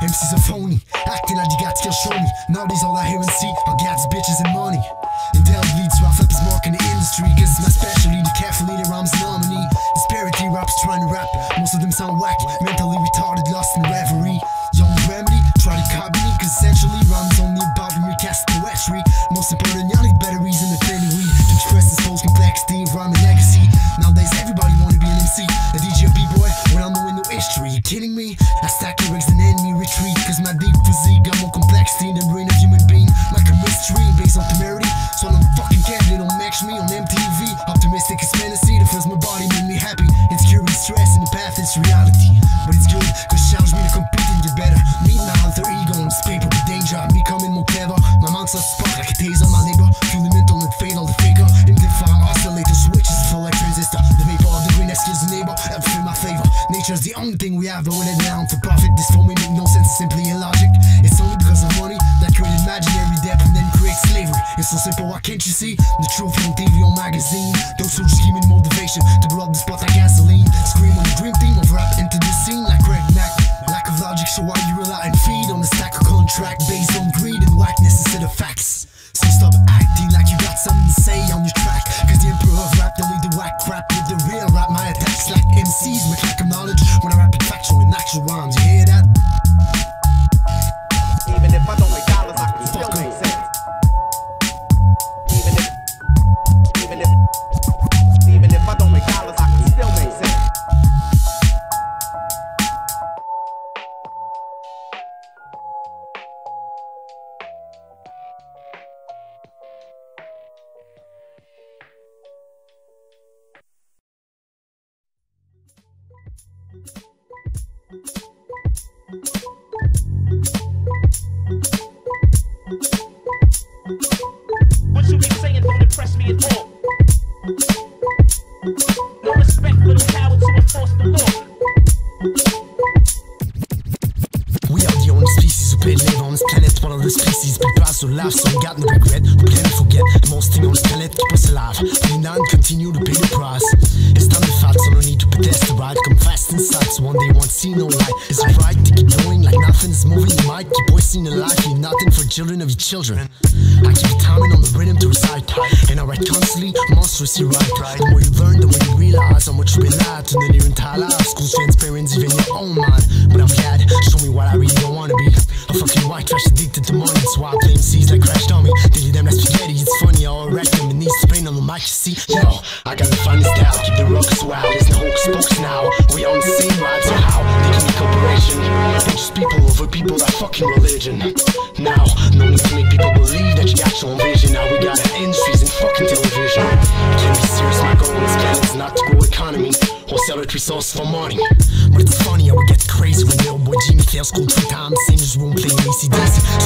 MC's a phony, acting like you got skill, show me. Nowadays, all I hear and see are gats, bitches, and money. And to I flip his mark in the industry. Cause it's my specialty, the carefully the rhymes nominee. Disparity raps trying to rap, most of them sound whack. Nature's the only thing we have, but when it down for profit, this for me make no sense, simply illogic. It's only because of money that create imaginary depth and then create slavery. It's so simple, why can't you see? The truth on TV or magazine. Those who just give me motivation to blow up the spot like gasoline. Scream on the dream theme of rap into the scene like Craig Mack. Lack of logic, so why you rely and feed on the stack of contract based on greed and whackness instead of facts. So stop acting like you got something to say on your track. Cause the emperor of rap, delete the whack crap with the real rap. My attacks like MCs built past who laugh, so we got no regret. Who plan to forget the most thing on this planet keep us alive. We not continue to pay the price. It's time to fight, so no need to protest the right. Come fast inside, so one day won't see no light. Is it right to keep going like nothing's moving? You might keep wasting your life, leave nothing for children of your children. I keep timing on the rhythm to recite, and I write constantly, monstrously right, right. Religion. Now, no need to make people believe that you got your own vision. Now we got industries and fucking television. Can't be serious, my goal is is not to grow economy or sell it resource for money. But it's funny how we get crazy when little boy Jimmy fails school three times, same as won't play ACDC.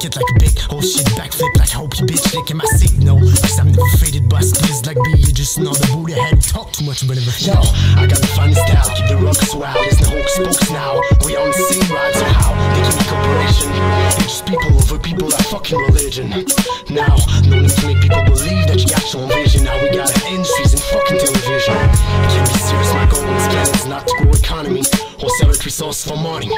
Mimic. It like a big oh shit backflip like hope you bitch licking my signal. Cause I'm never faded by skills like B. You just know the booty head talk too much but never Yo, I got the funny style, keep the ruckus wild. There's no hocus pocus now. We on the same ride, so how? They give me corporation. Just people over people like fucking religion. Now, no need to make people believe that you got your own vision. Now we got industries and fucking television. Can't be serious, my goal is is not to grow economy or sell it resource for money.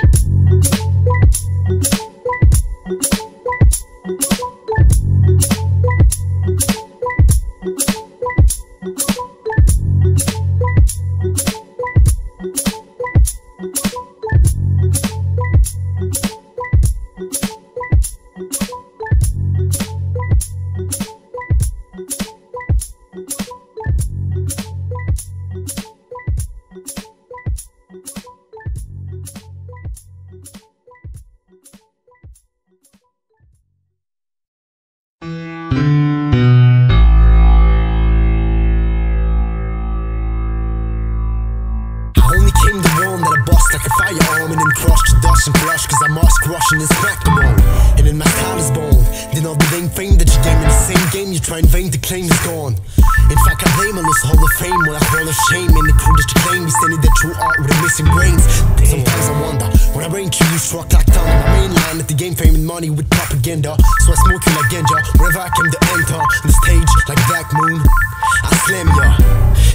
I must crush and And then my style is born. Then all the vain fame that you me in the same game. You try in vain to claim is gone. In fact I blame on this Hall of Fame. When I hall of shame. In the crew that you claim We standing the true art with the missing brains. Sometimes I wonder When I rain to you struck like thunder. My main line at the game fame and money with propaganda. So I smoke you like ganja Wherever I came to enter. On the stage like Black Moon. I slam ya.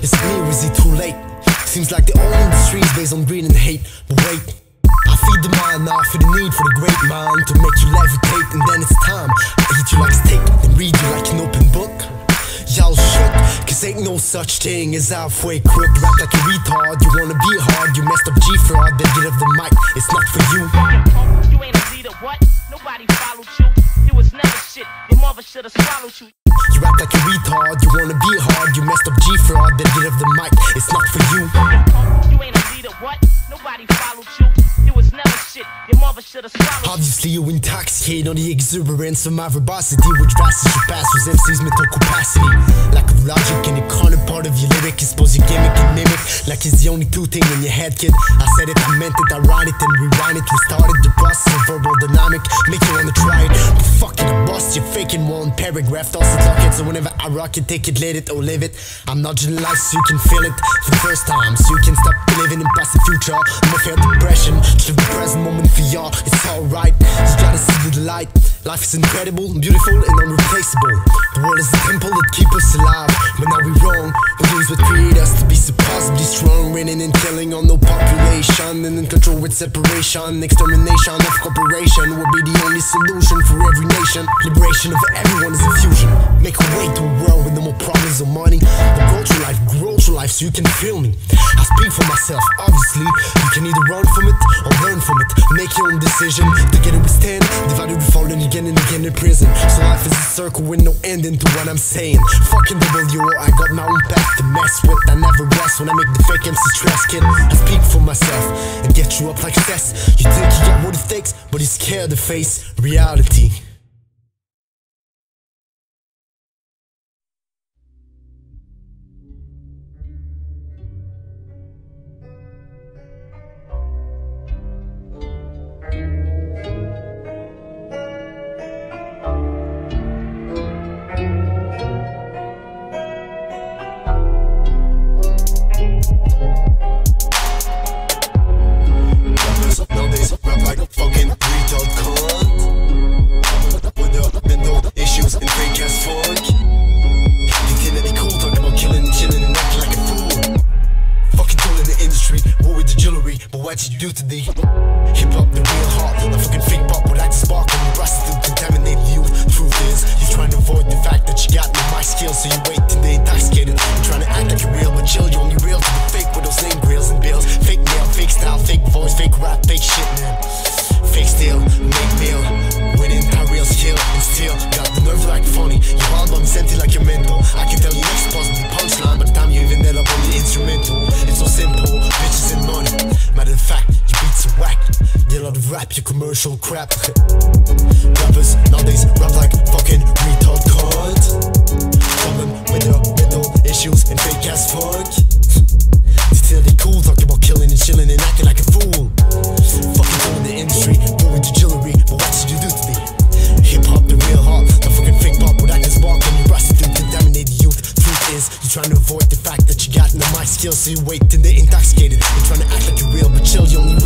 It's me or is it too late? Seems like the whole industry is based on greed and hate. But wait feed the mind now for the need for the great mind To make you levitate and then it's time I eat you like steak and read you like an open book Y'all shook, cause ain't no such thing as halfway crook Rap like a retard, you wanna be hard You messed up G-fraud, then get off the mic It's not for you you ain't a leader, what? Nobody followed you. You was never shit. Your mother should've swallowed you. You rap like a retard, intoxicate on the exuberance of my verbosity Which vastly surpasses MC's mental capacity. Lack of logic and the corner part of your lyric is suppose you gimmick and mimic. Like it's the only two thing in your head kid. I said it, I meant it, I write it and rewind it. Restarted the process of verbal dynamic Make you wanna try it. But fuck it, I bust you faking one paragraph Toss it, lock it, so whenever I rock it Take it, let it or live it. I'm not generalized so you can feel it For the first time. So you can stop living in past the future. I'm a fair depression Just the present moment for y'all. It's alright try to see the light. Life is incredible, beautiful and unreplaceable. The world is a temple that keeps us alive. But now we wrong. We use what create us to be strong. Winning and killing on no population And in control with separation. Extermination of corporation Will be the only solution for every nation. Liberation of everyone is a fusion. Make a way to a world with no more problems or money. But culture life, life so you can feel me. I speak for myself, obviously. You can either run from it or learn from it. Make your own decision. Together we stand, divided we fall and again and again in prison. So life is a circle with no ending to what I'm saying. Fucking the world, I got my own path to mess with. I never rest when I make the fake MC stress kid. I speak for myself and get you up like cess You think you got what it takes, but you're scared to face. Reality in war with the jewelry. But what you do to the hip hop, the real heart The fucking fake pop with acting spark and prostitute contaminated youth Truth is, you're trying to avoid the fact that you got no mic skills So you wait till they intoxicated. You're trying to act like you're real, but chill You only real to the fake with those name grills and bills. Fake nail, fake style, fake voice, fake rap, fake shit man Fake steal, make meal. Winning, not real skill And still, got the nerve like funny. Your album's empty like your mental. I can tell you next possible punchline the time you even end up on the instrumental. It's so simple, bitches and money. Matter of fact, your beats are whack. Deal out of rap, your commercial crap. Rappers nowadays rap like fucking retard cunt Problem with their mental issues and fake ass funk They tell they cool, talk about killing and chilling and acting like a fool Fucking in the industry, go into jewelry, but what did you do to me? Hip hop, the real heart, the fucking fake pop with acting spark and you prostitute, contaminated youth. Truth is, you're trying to avoid the fact that you got no mic skills, so you wait till they're intoxicated. You're trying to act like you're real, but chill, you only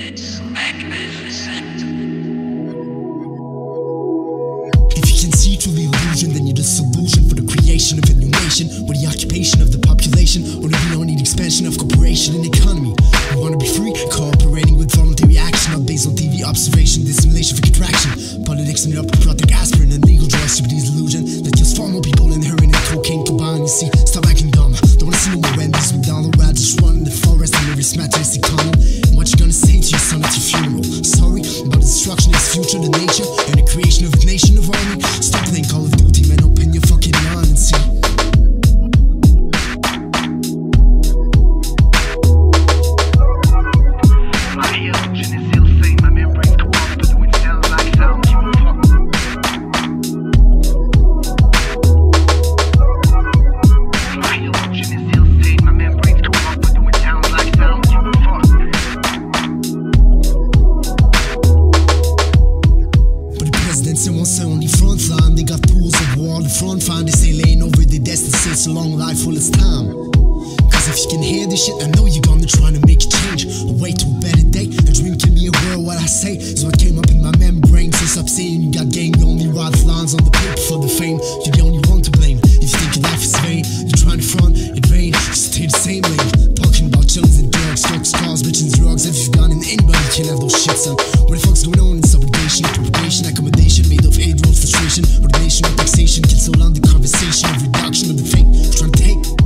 If you can see through the illusion, then you're the solution for the creation of a new nation, or the occupation of the population, or the beyond expansion of corporation and economy. You wanna be free, cooperating with voluntary action, not based on TV observation, dissimulation for contraction. Politics ended up with product aspirin and legal drugs to be the illusion that kills far more people than heroin and cocaine combined. You see, stop acting dumb wanna see me wearing this McDonald I just run in the forest and every smack tasty column What you gonna say to your son at your funeral? Sorry, but destruction is future to nature And the creation of a nation of army Stop playing Call of Duty, man, open your fucking mind and see. they got tools of war. in front find this ain't laying over the destiny since a long life, full of time. Cause if you can hear this shit, I know you're gonna try to make a change. A way to a better day, a dream can be a world, what I say So I came up in my membrane. Since I've seen you got game, you only write lines on the paper for the fame. You're the only one to blame. If you think your life is vain, you're trying to front in vain. Just Stay the same lane, talking about chills and Sex, drugs, cars, bitches, drugs If you've gone in, anybody can have those shits. son What the fuck's going on in subrogation, appropriation, accommodation Made of aid, rules, frustration, ordination, taxation Cancel on the conversation of reduction of the fake Trying to take.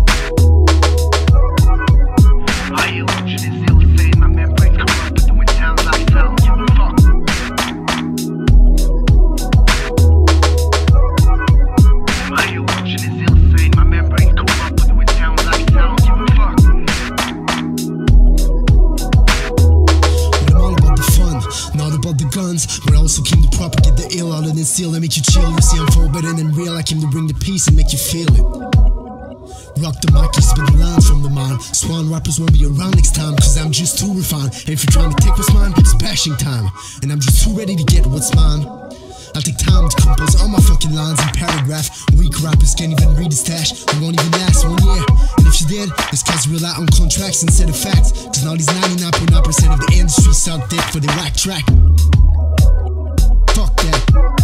Propagate the ill out of the steel and make you chill. You see, I'm far better than real. I came to bring the peace and make you feel it. Rock the mic, spit the lines from the mind. Swan rappers won't be around next time, cause I'm just too refined. And if you're trying to take what's mine, it's bashing time. And I'm just too ready to get what's mine. I'll take time to compose all my fucking lines in paragraph. Weak rappers can't even read the stash, they won't even last one year. And if you did, it's cause we rely on contracts instead of facts. Cause now these 99.9% of the industry suck dick for the whack track. Fuck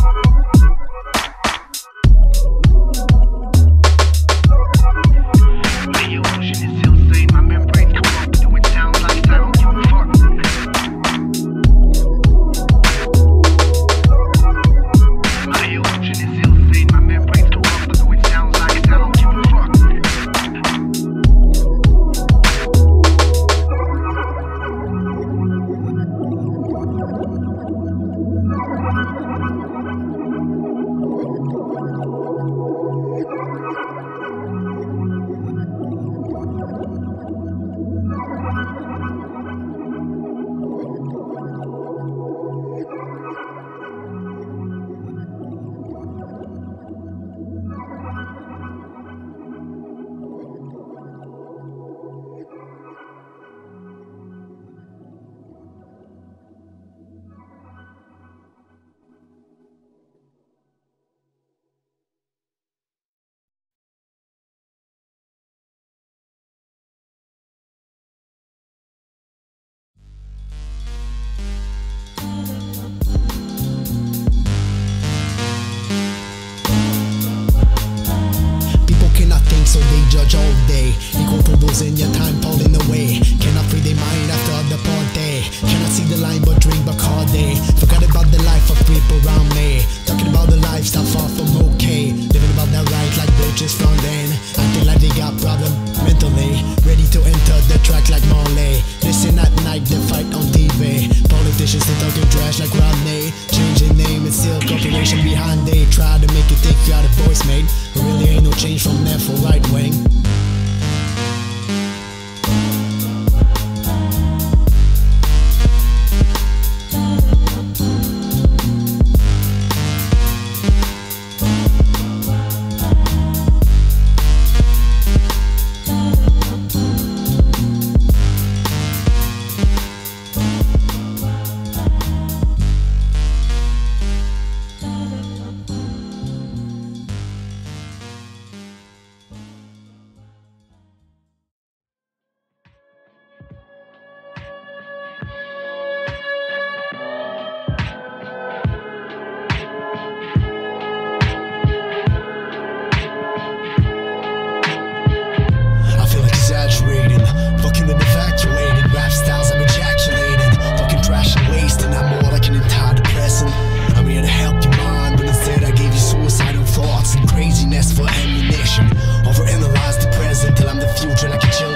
bitches from then. Acting like they got problem mentally. Ready to enter the track like Marley. Listen at night, they fight on TV. Politicians they talking trash like Rodney. Changing name and still corporation behind they try to make you think you are the voice mate. Really ain't no change from left or right wing. future like a chill.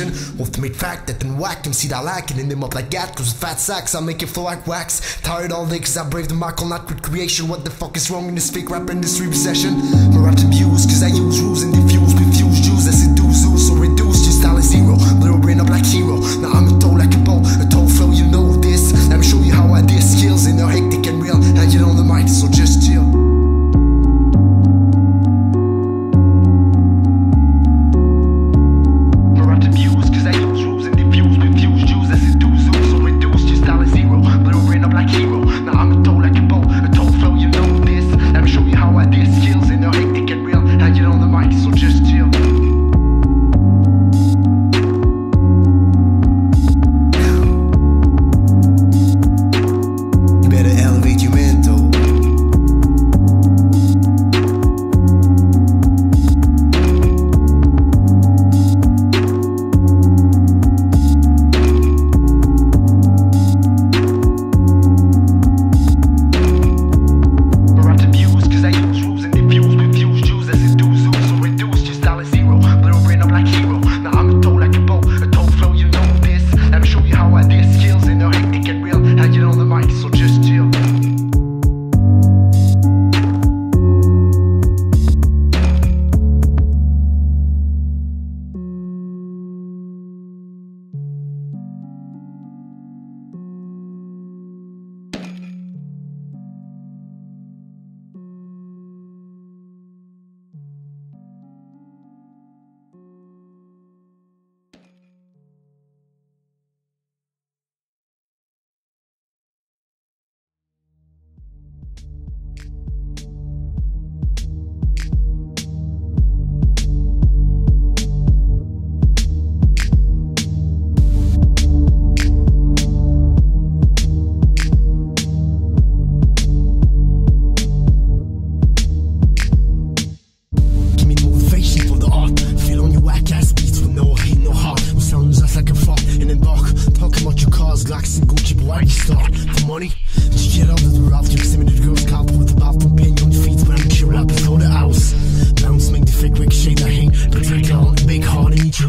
with the made fact that then whack See that lacking in them up like that cause fat sacks. I make it flow like wax. Tired all day cause I brave the Michael not with creation. What the fuck is wrong in this fake rap industry recession? i rap to cause I use rules and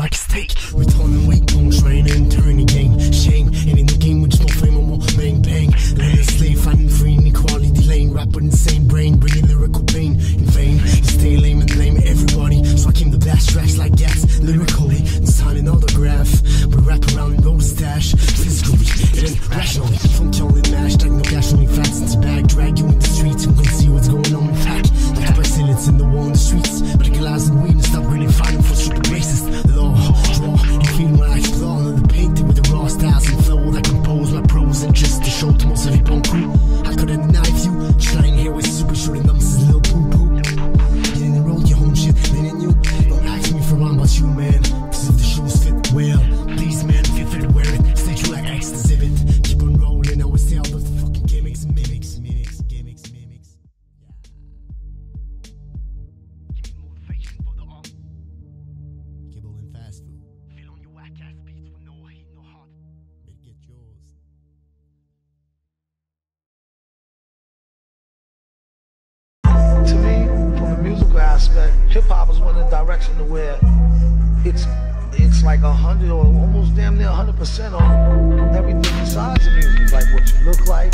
like steak. Hip hop is one in the direction to where it's it's like a hundred or almost damn near hundred percent on everything besides the music, like what you look like,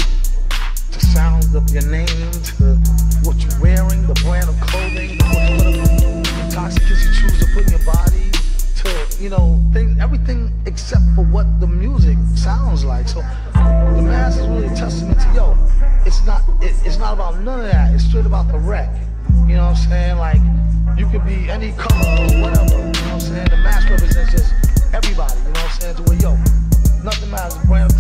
the sound of your name, to what you're wearing, the brand of clothing, the intoxicants you choose to put in your body, to you know things, everything except for what the music sounds like. So the mass is really a testament to yo. It's not it, it's not about none of that. It's straight about the wreck. You know what I'm saying? Like you could be any color or whatever. You know what I'm saying? The mass represents just everybody. You know what I'm saying? To where yo, nothing matters. Brand of